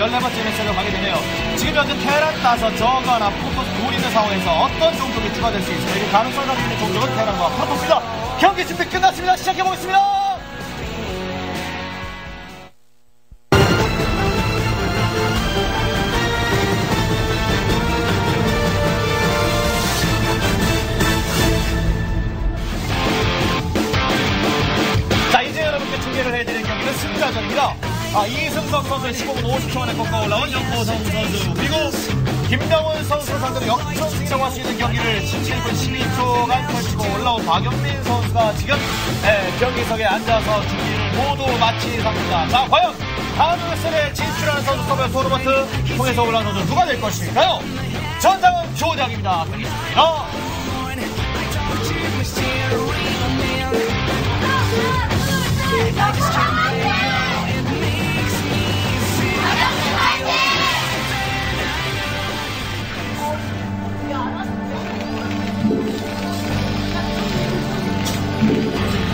14번째 매치로 가게 되네요. 지금 현재 테란 따서 저거나 프로토스 둘 있는 상황에서 어떤 종족이 추가될 수 있을까요? 이 가능성을 가지고 있는 종족은 테란과 프로토스입니다. 경기 준비 끝났습니다. 시작해보겠습니다. 이후에 15분 50초 만에 꺾어 올라온 연보성 선수 그리고 김병훈 선수 상대로 역전승이라고 할 수 있는 경기를 17분 12초간 펼치고 올라온 박영민 선수가 지금 네, 경기석에 앉아서 준비를 모두 마치겠습니다 자 과연 다음 결승에 진출하는 선수 서면 토너먼트 통해서 올라온 선수 누가 될 것일까요? 전장은 조장입니다. 어. Like a string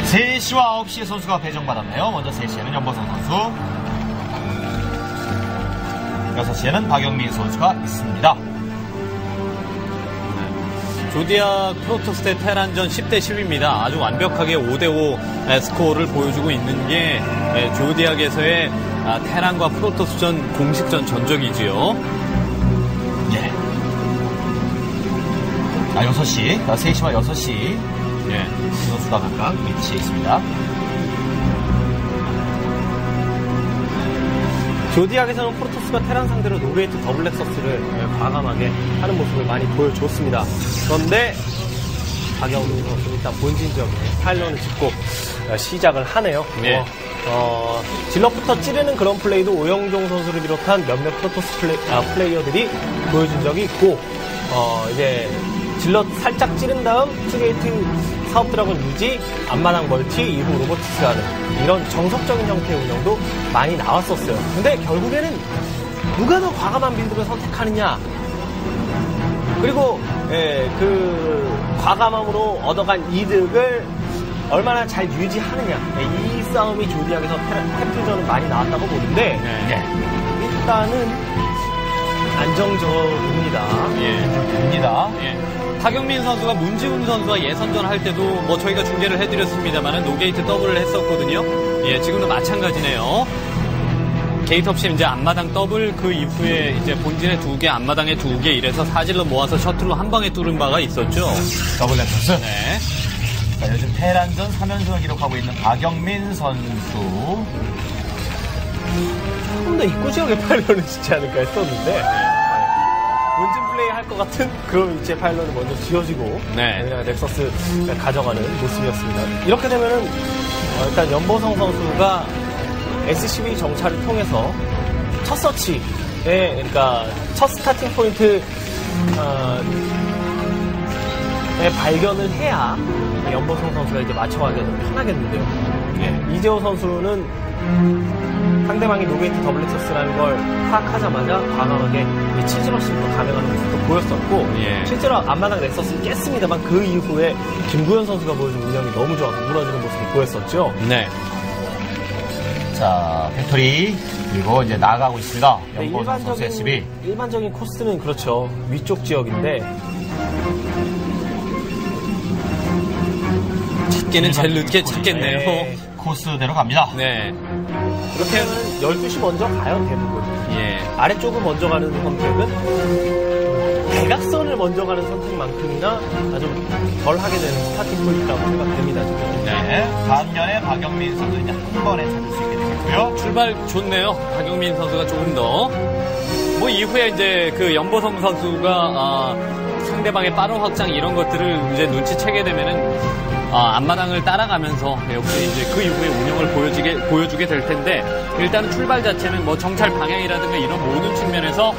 3시와 9시에 선수가 배정받았네요. 먼저 3시에는 연보성 선수 6시에는 박영민 선수가 있습니다. 네. 조디아 프로토스 대 테란전 10대 10입니다. 아주 완벽하게 5대5 스코어를 보여주고 있는 게 조디악에서의 아, 테란과 프로토스전 공식전 전적이지요. 예. 아, 6시. 3시와 아, 6시. 예. 선수가 각각 위치해 있습니다. 조디악에서는 프로토스가 테란 상대로 no gate double Nexus를 과감하게 하는 모습을 많이 보여줬습니다. 그런데 박영민 선수는 일단 본진 지역에 pylon을 짓고 어, 시작을 하네요. 네. 어, 어, zealot부터 찌르는 그런 플레이도 오영종 선수를 비롯한 몇몇 프로토스 플레이, 아, 플레이어들이 보여준 적이 있고 어, 이제 zealot 살짝 찌른 다음 two gate 사업 dragoon 유지, 앞마당 멀티, 이후 robotics 하는 이런 정석적인 형태의 운영도 많이 나왔었어요. 근데 결국에는 누가 더 과감한 build를 선택하느냐 그리고 예, 그 과감함으로 얻어간 이득을 얼마나 잘 유지하느냐 예, 이 싸움이 조디악에서 테플전은 많이 나왔다고 보는데 네. 일단은 안정적입니다. 예. 됩니다. 예. 박영민 선수가 문지훈 선수와 예선전 할 때도 뭐 저희가 중계를 해드렸습니다만 no gate double을 했었거든요. 예, 지금도 마찬가지네요. 게이트 없이 이제 앞마당 더블 그 이후에 이제 본진에 두 개, 앞마당에 두 개 이래서 사 zealot 모아서 셔틀로 한 방에 뚫은 바가 있었죠. double Nexus. 네. 자, 요즘 테란전 3연승을 기록하고 있는 박영민 선수. 조금 더 입구 지역의 pylon을 짓지 않을까 했었는데 할 것 같은 그런 위치의 pylon을 먼저 지어지고 네. Nexus 가져가는 모습이었습니다. 이렇게 되면은 어, 일단 염보성 선수가 SCV 정찰을 통해서 첫 서치에 그러니까 첫 starting point 어, 에 발견을 해야 염보성 선수가 이제 맞춰가기가 좀 편하겠는데요. 예, 이재호 선수는 상대방이 no gate double Nexus라는 걸 파악하자마자 과감하게 이 cheese rush부터 감행하는 모습도 보였었고 예. 실제로 앞마당 렉서스는 깼습니다만 그 이후에 김구현 선수가 보여준 운영이 너무 좋아서 무너지는 모습이 보였었죠. 네. 자, factory. 그리고 이제 나가고 있습니다. 네, 염보성 선수 SCV. 일반적인 코스는 그렇죠. 위쪽 지역인데 찾기는 제일 늦게 찾겠네요. 네. 코스대로 갑니다. 네. 이렇게 하면 12시 먼저 가요 대부분. 예. 아래쪽을 먼저 가는 선택은 대각선을 먼저 가는 선택만큼이나 좀덜 하게 되는 starting point라고 생각됩니다. 지금. 네. 반면에 박영민 선수 이제 한 번에 찾을 수 있게 되겠고요. 출발 좋네요. 박영민 선수가 조금 더. 뭐 이후에 이제 그 염보성 선수가 아, 상대방의 빠른 확장 이런 것들을 이제 눈치채게 되면은 아, 앞마당을 따라가면서 역시 이제 그 이후에 운영을 보여주게 보여주게 될 텐데 일단은 출발 자체는 뭐 정찰 방향이라든가 이런 모든 측면에서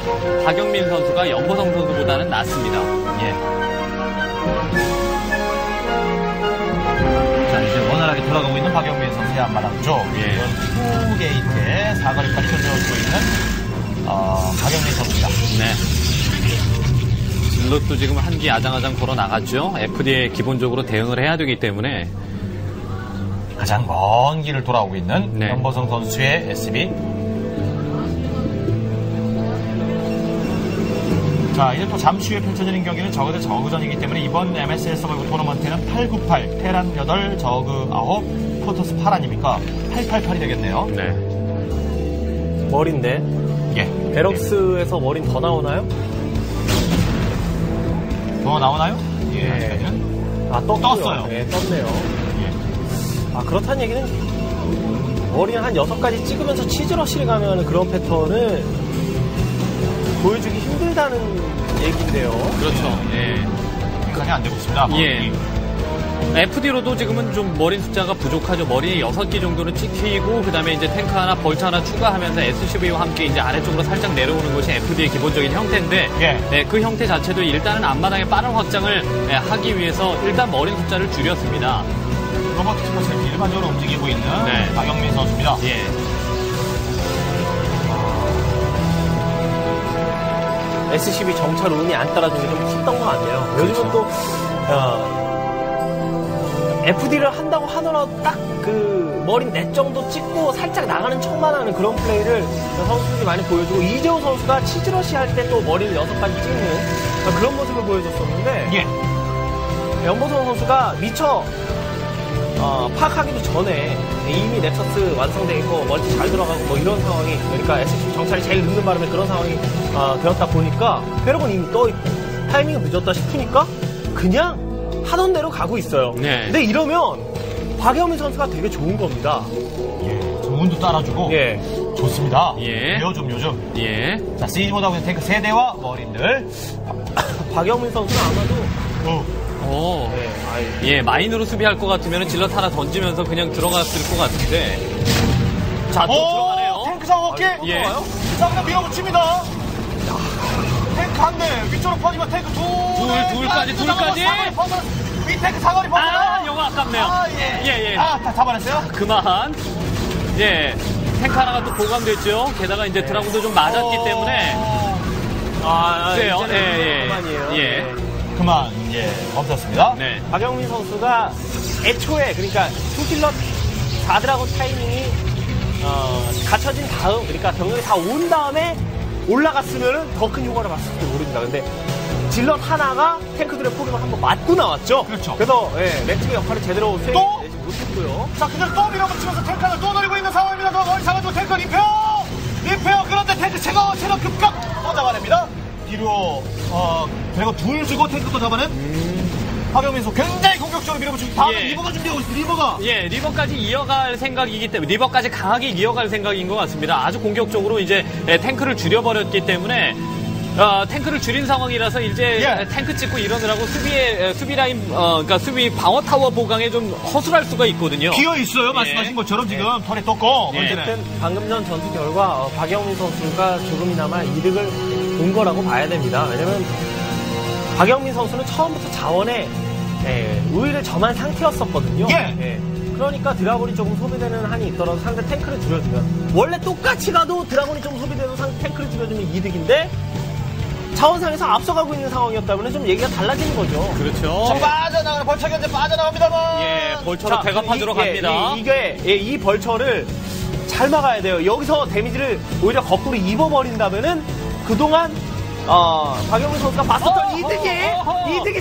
박영민 선수가 염보성 선수보다는 낫습니다. 예. 자, 이제 원활하게 돌아가고 있는 박영민 선수의 앞마당 쪽. 예. 이건 two gate에 사거리까지 펼쳐주고 있는, 어, 박영민 선수입니다. 네. Zealot도 지금 한기 아장아장 걸어 나갔죠. FD에 기본적으로 대응을 해야 되기 때문에 가장 먼 길을 돌아오고 있는 네. 염보성 선수의 SCV. 자, 이제 또 잠시 후에 펼쳐지는 경기는 저그 대 저그전이기 때문에 이번 MSL survivor 토너먼트는 898, 테란 8, 저그 9, 프로토스 8 아닙니까? 888이 되겠네요. 네. 머린데 예. 베럭스에서 머린 더 나오나요? 더 나오나요? 예. 아직까지는. 아 떴고요. 떴어요. 네, 떴네요. 예. 아 그렇다는 얘기는 머리는 한 여섯 가지 찍으면서 치즈러시를 가면 그런 패턴을 보여주기 힘들다는 얘기인데요. 그렇죠. 예. 생산이 안 되고 있습니다. 예. FD로도 지금은 좀 머린 숫자가 부족하죠. 머리 6개 정도는 찍히고, 그 다음에 이제 탱크 하나, 벌처 하나 추가하면서 SCV와 함께 이제 아래쪽으로 살짝 내려오는 것이 FD의 기본적인 형태인데, 예. 네, 그 형태 자체도 일단은 앞마당의 빠른 확장을 예, 하기 위해서 일단 머린 숫자를 줄였습니다. 로버트 스포츠를 일반적으로 움직이고 있는 네. 박영민 선수입니다. 예. SCB 정찰 운이 안 따라준 게좀 컸던 것 같네요. 요즘은 또 어, FD를 한다고 하더라도 딱 그 머리 넷 정도 찍고 살짝 나가는 척만 하는 그런 플레이를 선수들이 많이 보여주고 이재호 선수가 치즈러시 할 때 또 머리를 여섯 가지 찍는 그런 모습을 보여줬었는데 예. 염보성 선수가 미처 어, 파악하기도 전에 이미 Nexus 완성돼 있고 멀티 잘 들어가고 뭐 이런 상황이 그러니까 SCV 정찰이 제일 늦는 바람에 그런 상황이 어, 되었다 보니까 페로곤 이미 떠 있고 타이밍이 늦었다 싶으니까 그냥 하던 대로 가고 있어요. 네. 근데 이러면 박영민 선수가 되게 좋은 겁니다. 예. 정운도 따라주고. 예. 좋습니다. 예. 요즘 요즘. 예. 자, siege 못하고 있는 탱크 세대와 Marine들. 박영민 선수는 아마도 어. 오. 네, 아이, 예, 마인으로 수비할 것 같으면 질럿 하나 던지면서 그냥 들어갔을 것 같은데. 자, 또 들어가네요. 탱크 상어기 예. 자, 그냥 밀어붙입니다. 탱크 한 대, 위쪽으로 퍼지면 탱크 둘. 둘, 둘까지, 둘까지. 위 탱크 사거리 퍼져. 아, 영어 아깝네요. 아, 예. 예, 예. 아, 다 잡아냈어요? 그만. 예. 탱크 하나가 또 보강됐죠. 게다가 이제 드라군도 좀 맞았기 어. 때문에. 아. 이제는 예, 예. 그만이에요. 예. 네. 그만, 예, 멈췄습니다. 네. 박영민 선수가 애초에 그러니까 two Zealot 4 Dragoon 타이밍이 어, 갖춰진 다음 그러니까 병력이 다 온 다음에 올라갔으면 더 큰 효과를 봤을지 모릅니다. 근데 Zealot 하나가 탱크들의 포격을 한번 맞고 나왔죠. 그렇죠. 그래서 예, 맷집의 역할을 제대로 또? 수행하지 못했고요. 자, 그냥 또 밀어붙이면서 탱크 하나 또 노리고 있는 상황입니다. 그 Marine 잡아주고 탱크 repair! repair! 그런데 탱크 제거, 체력 급감! 또 잡아냅니다. 뒤로, 어, 그리고 둘 주고 탱크 또 잡아낸 박영민 선수 굉장히 공격적으로 밀어붙이고 다음에 예. Reaver가 준비하고 있습니다. Reaver가! 예, Reaver까지 이어갈 생각이기 때문에 Reaver까지 강하게 이어갈 생각인 것 같습니다. 아주 공격적으로 이제 예, 탱크를 줄여버렸기 때문에 어, 탱크를 줄인 상황이라서 이제 예. 탱크 찍고 이러느라고 수비에 에, 수비 라인 어, 그러니까 수비 방어 타워 보강에 좀 허술할 수가 있거든요. 비어 있어요. 말씀하신 것처럼 지금 셔틀 떴고. 예. 언제는. 어쨌든 방금 전 전투 결과 어, 박영민 선수가 조금이나마 이득을 본 거라고 봐야 됩니다. 왜냐면 박영민 선수는 처음부터 자원에 예, 우위를 점한 상태였었거든요. 예. 그러니까 드라곤이 조금 소비되는 한이 있더라도 상대 탱크를 줄여주면 원래 똑같이 가도 드라곤이 좀 소비돼도 상대 탱크를 줄여주면 이득인데 자원상에서 앞서가고 있는 상황이었다면 좀 얘기가 달라지는 거죠. 그렇죠. 자, 빠져나가는 벌처 견제 빠져나갑니다만. 예, 벌처로 이- 갑니다. 이, 게 예, 이 벌처를 잘 막아야 돼요. 여기서 데미지를 오히려 거꾸로 입어버린다면은 그동안 어, 박영민 선수가 봤었던 어허, 이득이 어허. 이득이